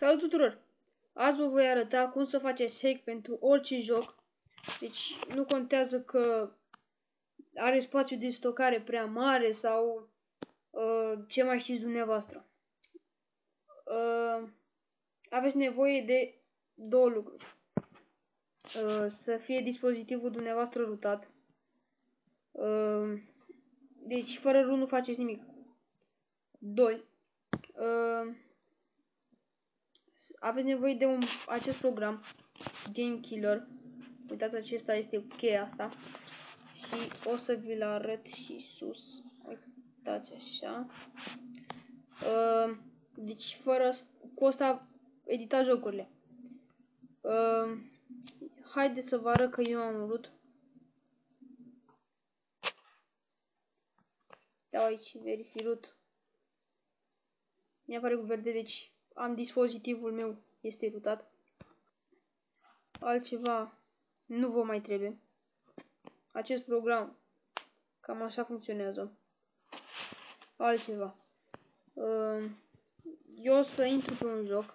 Salut tuturor! Azi vă voi arăta cum să faceți hack pentru orice joc. Deci nu contează că are spațiu de stocare prea mare sau uh, ce mai știți dumneavoastră. Uh, aveți nevoie de două lucruri. Uh, să fie dispozitivul dumneavoastră rutat. Uh, deci fără RU nu faceți nimic. 2. Uh, aveți nevoie de un, acest program, Game Killer. Uitați, acesta este cheia asta. Și o să vi-l arăt și sus. Uitați așa. Uh, deci, fără, cu asta edita jocurile. Uh, haideți să vă arăt că eu am vrut. Dau aici, verifirut. Mi apare cu verde, deci am dispozitivul meu, este rutat. Altceva nu vă mai trebuie. Acest program, cam așa funcționează. Altceva. Uh, eu o să intru pe un joc,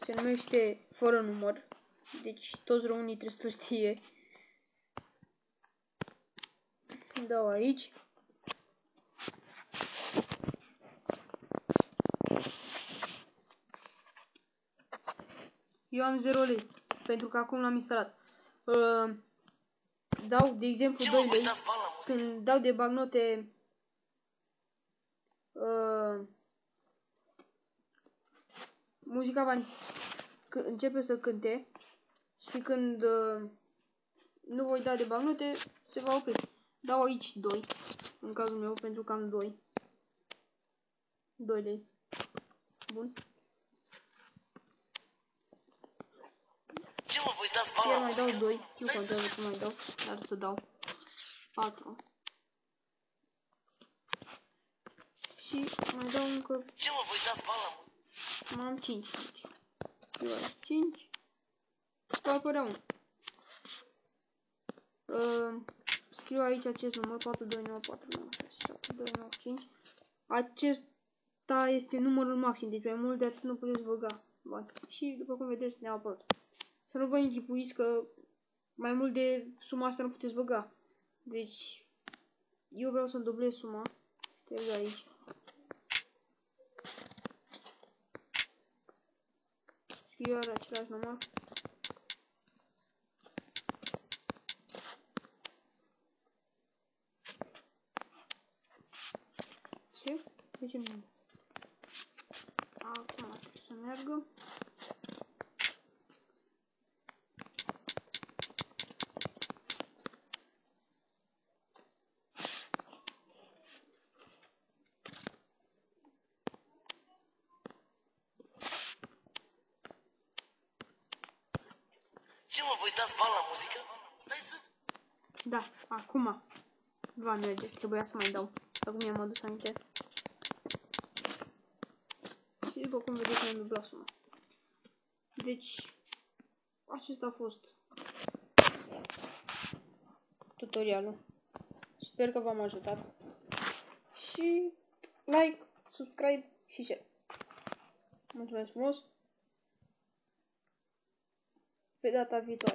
se numește Fără Număr, deci toți românii trebuie să știe. Dau aici. Eu am 0 lei, pentru că acum l-am instalat. Uh, dau, de exemplu, 2 lei. Când dau de bagnote... Uh, muzica va începe să cânte și când uh, nu voi da de bagnote, se va opri. Dau aici 2, în cazul meu, pentru că am 2. 2 lei. Bun. Ce mă, voi dați bani Iar la mai dau muzică? 2, nu Stai să... contează ce mai dau, dar să dau 4. Și mai dau încă, Ce mă, voi dați bani la muzică? mai am 5 aici. Scriu aici 5. Va apărea 1. Uh, scriu aici acest număr 42949725. Acesta este numărul maxim, deci mai mult de atât nu puteți băga bani. Și după cum vedeți ne-a apărut. Să nu vă închipuiți că mai mult de suma asta nu puteți băga. Deci, eu vreau să dublez suma. Șterg aici. Scriu iar același număr. Ce? De ce nu? Acum trebuie să meargă. Ce mă, voi dați bani la muzică? Stai să... Da, acum va merge. Trebuia să mai dau. Acum mi-am adus aminte. Și după cum vedeți, mi-am dublat suma. Deci, acesta a fost tutorialul. Sper că v-am ajutat. Și like, subscribe și share. Mulțumesc frumos! pegar tua vida